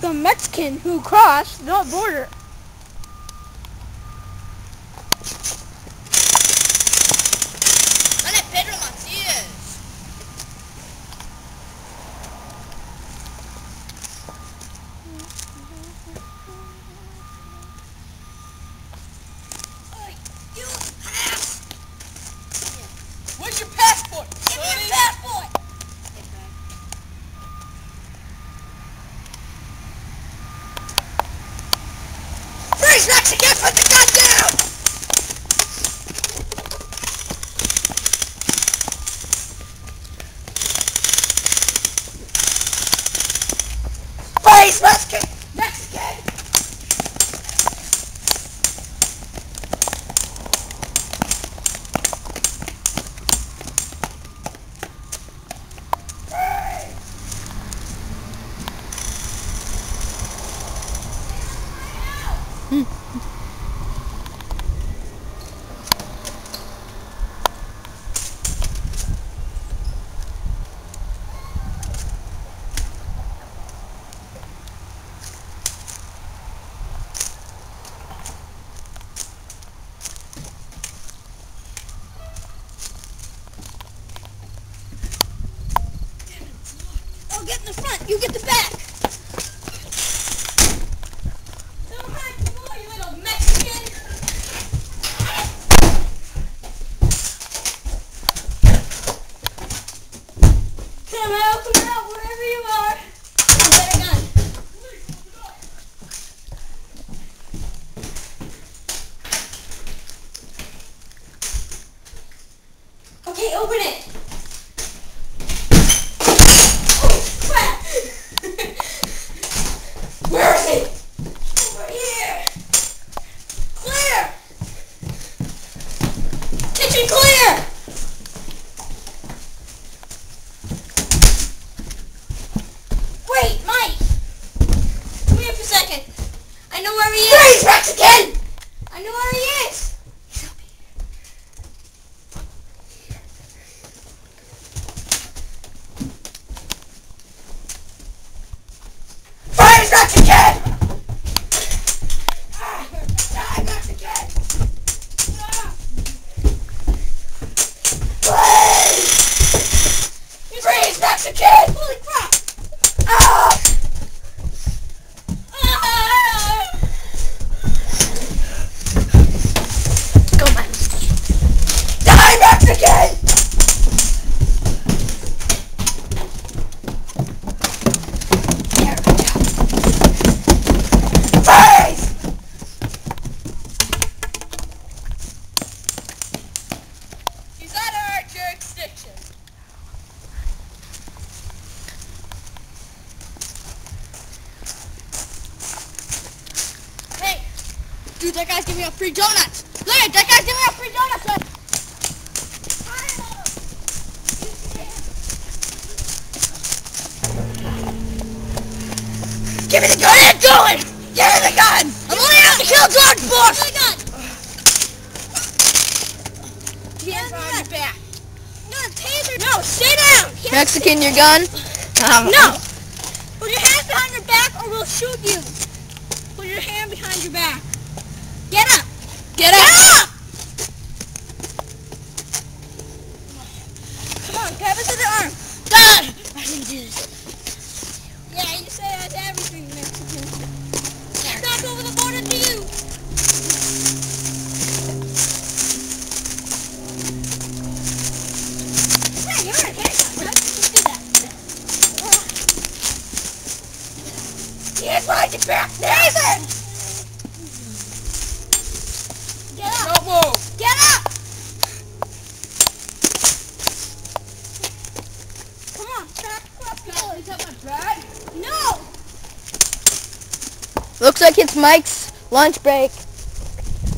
the Mexican who crossed the border. Dale, Pedro Martiesz. You pass. Where's your passport? Give me your passport. Freeze, Mexican! Put the gun down! Freeze, Mexican! Mexican! I'll get in the front. You get the back. Wherever you are. Okay, open it. Oh, crap! Where is he? Over here. Clear. Clear. Wait, Mike. Come here for a second. I know where he is. Freeze, Mexican! I know where he is. He's up here. Freeze, Mexican! Ah, die, Mexican! Ah. Freeze! Freeze, Mexican! Holy crap! Ah! Ah! Go, Mexican! Die, Mexican! There we go. Freeze! He's out of our jurisdiction. Hey, dude, that guy's giving me a free donut. Look at that guy's giving me a free donut. son. Give me the gun! You going? Give me the gun! I'm only out to kill George Bush! Give me the gun! Hands behind your back. No, taser. No, stay down. Hands- Mexican, your gun? Um, No. Put your hands behind your back or we'll shoot you. Put your hand behind your back. Get behind your back, Nathan! Get up! Don't move. Get up! Come on, back up, go. No! Looks like it's Mike's lunch break.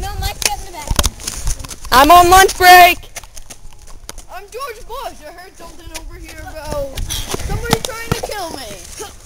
No, Mike, get in the back. I'm on lunch break. I'm George Bush. I heard something over here about somebody trying to kill me.